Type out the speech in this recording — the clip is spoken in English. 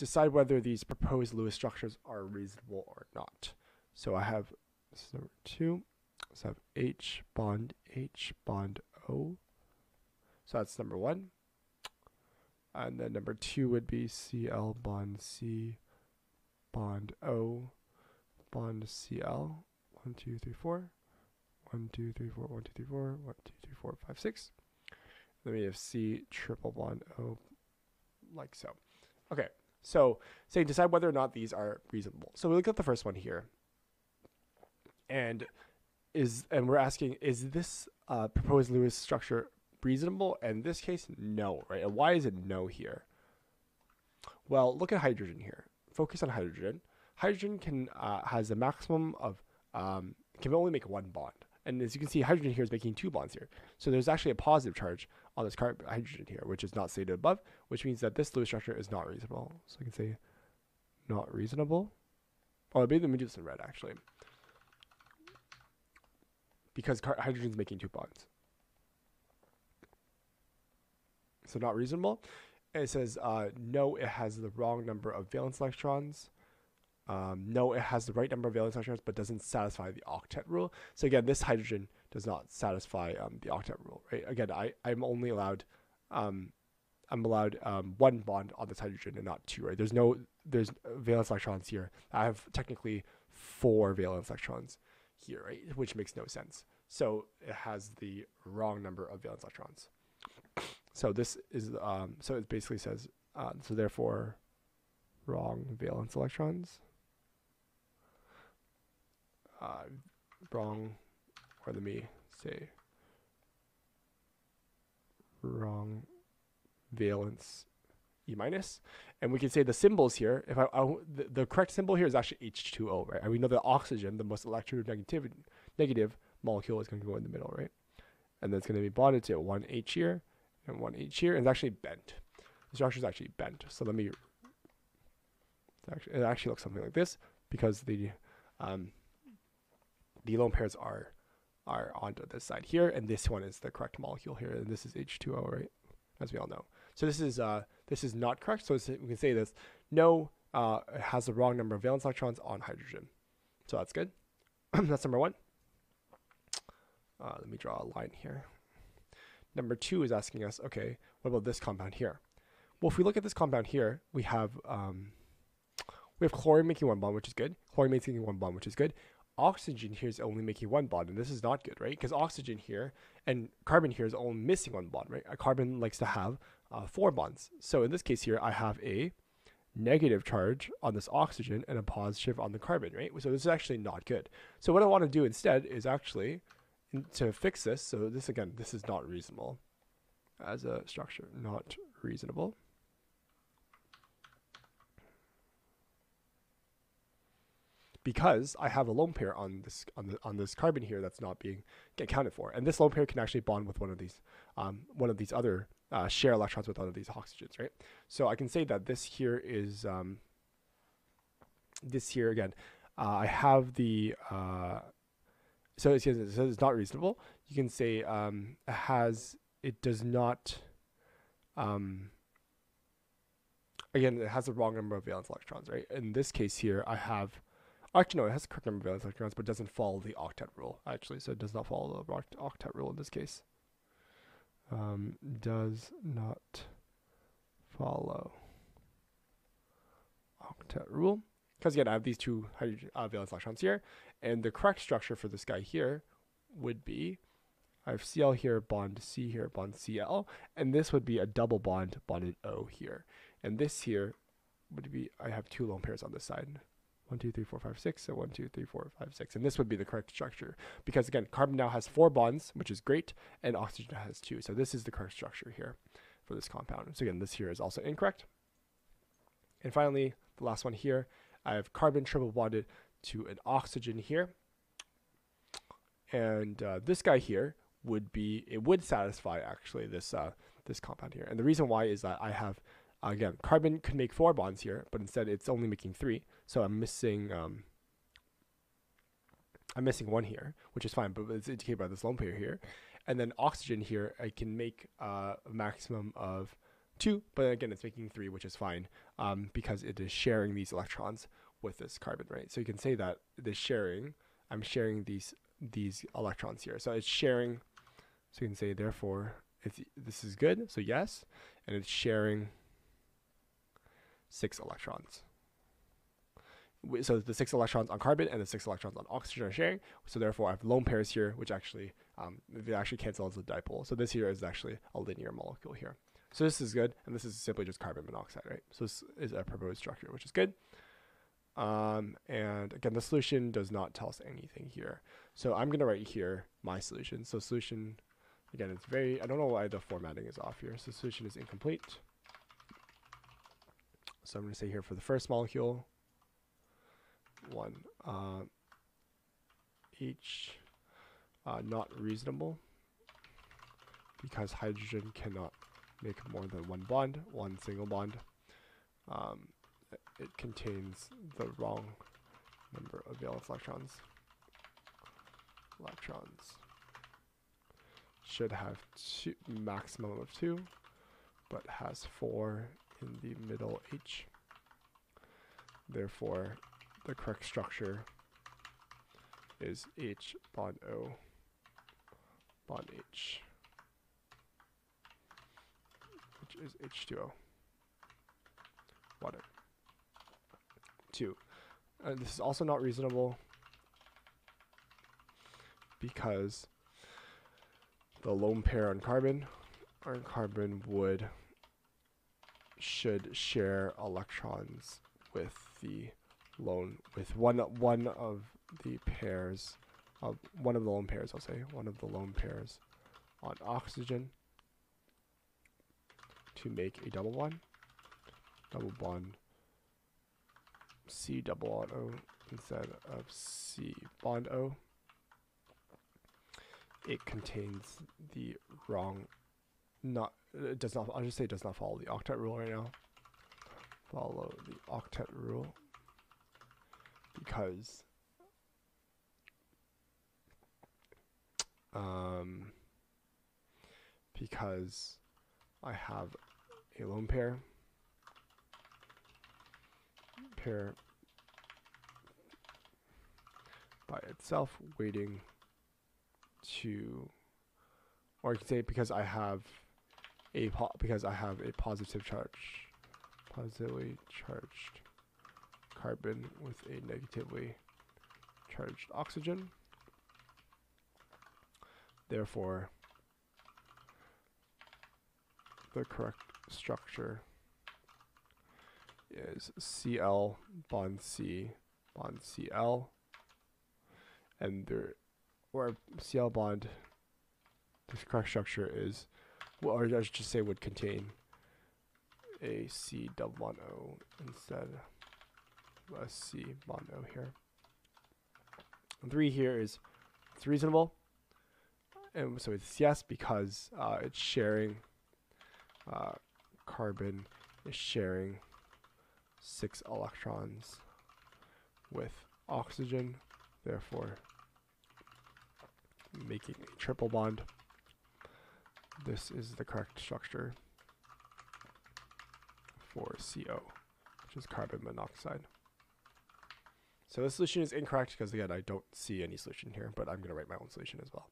decide whether these proposed Lewis structures are reasonable or not. So I have this is number two. So I have H bond H bond O. So that's number one. And then number two would be Cl bond C bond O bond Cl. One, two, three, four. One, two, three, four, one, two, three, four, one, two, three, four, five, six. Then we have C triple bond O like so. Okay, so say decide whether or not these are reasonable. So we look at the first one here. And is and we're asking, is this uh, proposed Lewis structure reasonable? And in this case, no, right? And why is it no here? Well, look at hydrogen here. Focus on hydrogen. Hydrogen can uh, has a maximum of um, can only make one bond. And as you can see, hydrogen here is making two bonds here. So there's actually a positive charge on this carbon hydrogen here, which is not stated above, which means that this Lewis structure is not reasonable. So I can say not reasonable. Oh, maybe let me do this in red actually. Because hydrogen is making two bonds. So not reasonable. And it says, uh, no, it has the wrong number of valence electrons. Um, no, it has the right number of valence electrons, but doesn't satisfy the octet rule. So again, this hydrogen does not satisfy um, the octet rule, right? Again, I, I'm only allowed, um, I'm allowed um, one bond on this hydrogen and not two, right? There's no, there's valence electrons here. I have technically four valence electrons here, right? Which makes no sense. So it has the wrong number of valence electrons. So this is, um, so it basically says, uh, so therefore, wrong valence electrons. Uh, wrong or let me say wrong valence E minus. And we can say the symbols here, if I, I the, the, correct symbol here is actually H2O, right? And we know that oxygen, the most electronegative negative molecule is going to go in the middle, right? And that's going to be bonded to one H here and one H here, and it's actually bent. The structure is actually bent. So let me, actually, it actually looks something like this because the, um, the lone pairs are are onto this side here, and this one is the correct molecule here, and this is H2O, right? As we all know. So this is uh, this is not correct. So we can say this: no, uh, it has the wrong number of valence electrons on hydrogen. So that's good. that's number one. Uh, let me draw a line here. Number two is asking us, okay, what about this compound here? Well, if we look at this compound here, we have um, we have chlorine making one bond, which is good. Chlorine making one bond, which is good oxygen here is only making one bond, and this is not good, right? Because oxygen here and carbon here is only missing one bond, right? A carbon likes to have uh, four bonds. So in this case here, I have a negative charge on this oxygen and a positive on the carbon, right? So this is actually not good. So what I want to do instead is actually to fix this. So this again, this is not reasonable as a structure, not reasonable. Because I have a lone pair on this on the on this carbon here that's not being accounted for, and this lone pair can actually bond with one of these um, one of these other uh, share electrons with one of these oxygens, right? So I can say that this here is um, this here again. Uh, I have the uh, so it says, it says it's not reasonable. You can say um, it has it does not. Um, again, it has the wrong number of valence electrons, right? In this case here, I have Actually, no, it has the correct number of valence electrons, but it doesn't follow the octet rule, actually. So it does not follow the octet rule in this case. Um, does not follow octet rule. Because again, I have these two hydrogen, uh, valence electrons here. And the correct structure for this guy here would be, I have Cl here, bond C here, bond Cl. And this would be a double bond bonded O here. And this here would be, I have two lone pairs on this side. One, two, three, four, five, six. So one, two, three, four, five, six. And this would be the correct structure because again, carbon now has four bonds, which is great, and oxygen has two. So this is the correct structure here for this compound. So again, this here is also incorrect. And finally, the last one here, I have carbon triple bonded to an oxygen here. And uh, this guy here would be, it would satisfy actually this, uh, this compound here. And the reason why is that I have again, carbon could make four bonds here, but instead it's only making three. So I'm missing um, I'm missing one here, which is fine, but it's indicated by this lone pair here. And then oxygen here, I can make uh, a maximum of two, but again, it's making three, which is fine um, because it is sharing these electrons with this carbon, right? So you can say that this sharing, I'm sharing these these electrons here. So it's sharing, so you can say therefore, if this is good, so yes, and it's sharing six electrons. So the six electrons on carbon and the six electrons on oxygen are sharing. So therefore, I have lone pairs here, which actually um, they actually cancel as a dipole. So this here is actually a linear molecule here. So this is good, and this is simply just carbon monoxide, right? So this is a proposed structure, which is good. Um, and again, the solution does not tell us anything here. So I'm going to write here my solution. So solution, again, it's very, I don't know why the formatting is off here. So solution is incomplete. So I'm going to say here for the first molecule, one, uh, each uh, not reasonable because hydrogen cannot make more than one bond, one single bond. Um, it contains the wrong number of valence electrons. Electrons should have two, maximum of two, but has four in the middle H. Therefore, the correct structure is H bond O bond H, which is H2O. Water. Two. This is also not reasonable because the lone pair on carbon on carbon would should share electrons with the lone with one one of the pairs of one of the lone pairs I'll say one of the lone pairs on oxygen to make a double bond. Double bond C double bond O instead of C bond O. It contains the wrong not it does not I'll just say it does not follow the octet rule right now. Follow the octet rule. Because um because I have a lone pair. Pair by itself waiting to or you can say because I have a because I have a positive charge positively charged carbon with a negatively charged oxygen. Therefore the correct structure is Cl bond C bond Cl and there or Cl bond the correct structure is or I should just say would contain a C double bond O instead of a C bond O here. And three here is it's reasonable. And so it's yes because uh, it's sharing uh, carbon is sharing six electrons with oxygen, therefore making a triple bond. This is the correct structure for CO, which is carbon monoxide. So the solution is incorrect because again, I don't see any solution here, but I'm going to write my own solution as well.